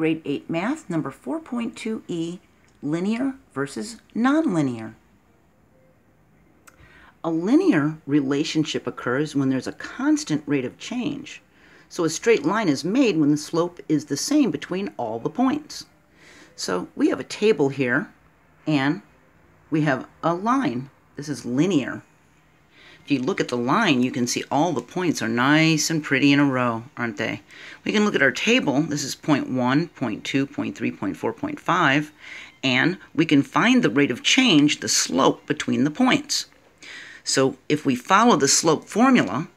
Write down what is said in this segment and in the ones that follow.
Grade 8 Math, number 4.2e, Linear versus Nonlinear. A linear relationship occurs when there's a constant rate of change. So a straight line is made when the slope is the same between all the points. So we have a table here, and we have a line. This is linear. If you look at the line, you can see all the points are nice and pretty in a row, aren't they? We can look at our table. This is point 1, point 2, point 3, point 4, point 5, and we can find the rate of change, the slope between the points. So if we follow the slope formula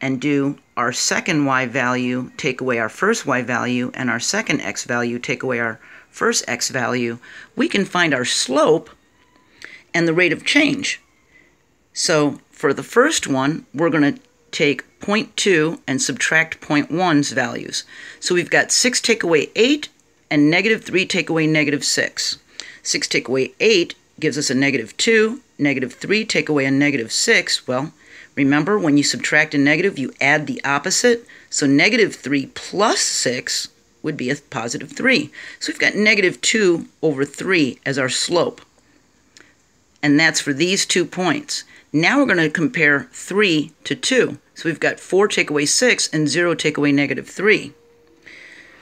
and do our second y value, take away our first y value, and our second x value, take away our first x value, we can find our slope and the rate of change. So for the first one, we're going to take 0.2 and subtract 0.1's values. So we've got 6 take away 8 and negative 3 take away negative 6. 6 take away 8 gives us a negative 2. Negative 3 take away a negative 6. Well, remember when you subtract a negative, you add the opposite. So negative 3 plus 6 would be a positive 3. So we've got negative 2 over 3 as our slope. And that's for these two points. Now we're going to compare 3 to 2. So we've got 4 take away 6 and 0 take away negative 3.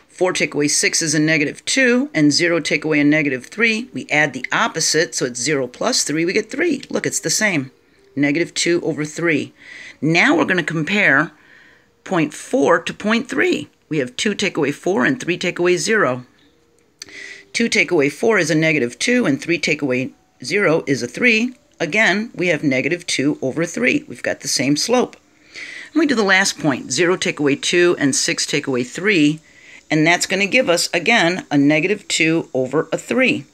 4 take away 6 is a negative 2, and 0 take away a negative 3. We add the opposite, so it's 0 plus 3, we get 3. Look, it's the same. Negative 2 over 3. Now we're going to compare 0.4 to 0.3. We have 2 take away 4 and 3 take away 0. 2 take away 4 is a negative 2, and 3 take away 0 is a 3 again, we have negative 2 over 3. We've got the same slope. And we do the last point, 0 take away 2 and 6 take away 3, and that's going to give us, again, a negative 2 over a 3.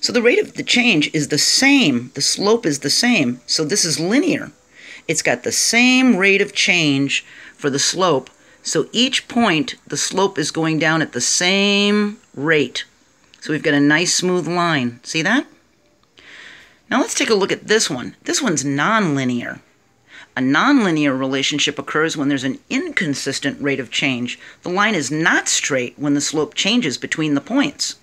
So the rate of the change is the same. The slope is the same. So this is linear. It's got the same rate of change for the slope. So each point, the slope is going down at the same rate. So we've got a nice smooth line. See that? Now let's take a look at this one. This one's nonlinear. A nonlinear relationship occurs when there's an inconsistent rate of change. The line is not straight when the slope changes between the points.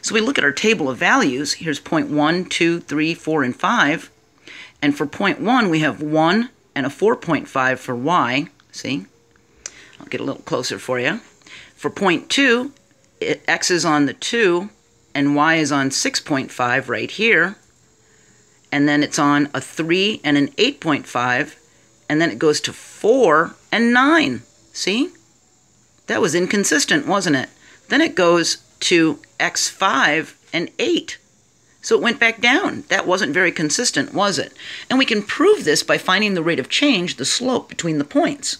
So we look at our table of values. Here's point 1, 2, 3, 4, and 5. And for point 1, we have 1 and a 4.5 for y. See? I'll get a little closer for you. For point 2, x is on the 2, and y is on 6.5 right here and then it's on a 3 and an 8.5, and then it goes to 4 and 9. See? That was inconsistent, wasn't it? Then it goes to x5 and 8. So it went back down. That wasn't very consistent, was it? And we can prove this by finding the rate of change, the slope between the points.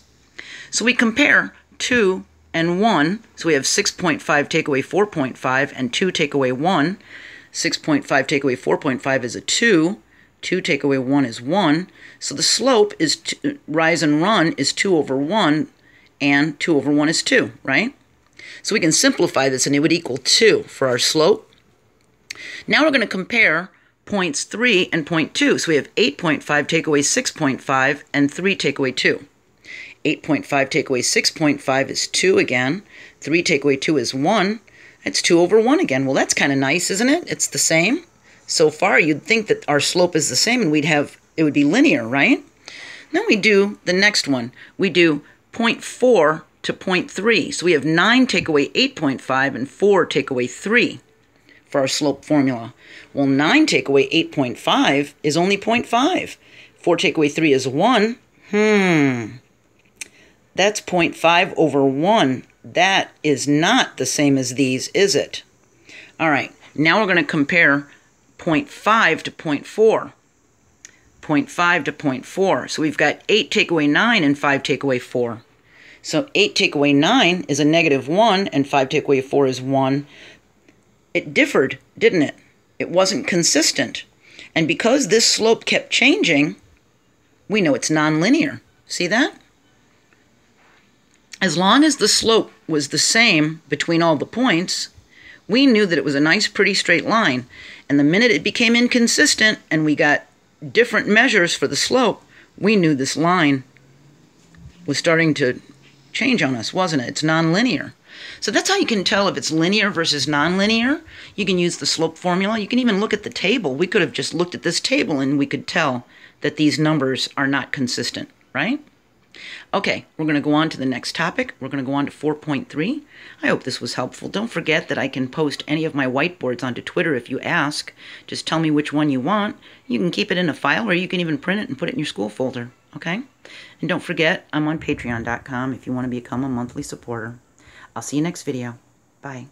So we compare 2 and 1. So we have 6.5 take away 4.5 and 2 take away 1. 6.5 take away 4.5 is a 2. 2 take away 1 is 1. So the slope is rise and run is 2 over 1, and 2 over 1 is 2, right? So we can simplify this, and it would equal 2 for our slope. Now we're going to compare points 3 and point 2. So we have 8.5 take away 6.5, and 3 take away 2. 8.5 take away 6.5 is 2 again. 3 take away 2 is 1. It's 2 over 1 again. Well, that's kind of nice, isn't it? It's the same. So far, you'd think that our slope is the same and we'd have, it would be linear, right? Then we do the next one. We do 0.4 to 0.3. So we have 9 take away 8.5 and 4 take away 3 for our slope formula. Well, 9 take away 8.5 is only 0.5. 4 take away 3 is 1. Hmm. That's 0.5 over 1 that is not the same as these, is it? All right, now we're going to compare 0.5 to 0.4. 0.5 to 0.4. So we've got 8 take away 9 and 5 take away 4. So 8 take away 9 is a negative 1 and 5 take away 4 is 1. It differed, didn't it? It wasn't consistent. And because this slope kept changing, we know it's nonlinear. See that? As long as the slope was the same between all the points, we knew that it was a nice, pretty straight line. And the minute it became inconsistent and we got different measures for the slope, we knew this line was starting to change on us, wasn't it? It's nonlinear. So that's how you can tell if it's linear versus nonlinear. You can use the slope formula. You can even look at the table. We could have just looked at this table and we could tell that these numbers are not consistent, right? Okay, we're going to go on to the next topic. We're going to go on to 4.3. I hope this was helpful. Don't forget that I can post any of my whiteboards onto Twitter if you ask. Just tell me which one you want. You can keep it in a file or you can even print it and put it in your school folder, okay? And don't forget, I'm on patreon.com if you want to become a monthly supporter. I'll see you next video. Bye.